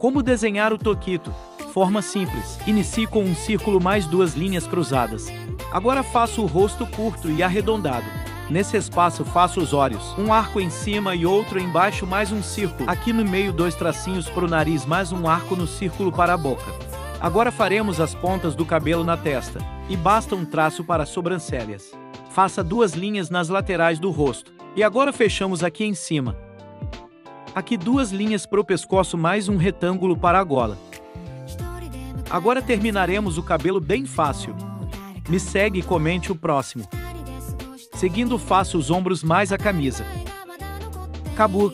Como desenhar o Toquito? Forma simples. Inicie com um círculo mais duas linhas cruzadas. Agora faço o rosto curto e arredondado. Nesse espaço faço os olhos, um arco em cima e outro embaixo mais um círculo. Aqui no meio dois tracinhos para o nariz mais um arco no círculo para a boca. Agora faremos as pontas do cabelo na testa, e basta um traço para as sobrancelhas. Faça duas linhas nas laterais do rosto. E agora fechamos aqui em cima. Aqui duas linhas para o pescoço mais um retângulo para a gola. Agora terminaremos o cabelo bem fácil. Me segue e comente o próximo. Seguindo faço os ombros mais a camisa. Acabou.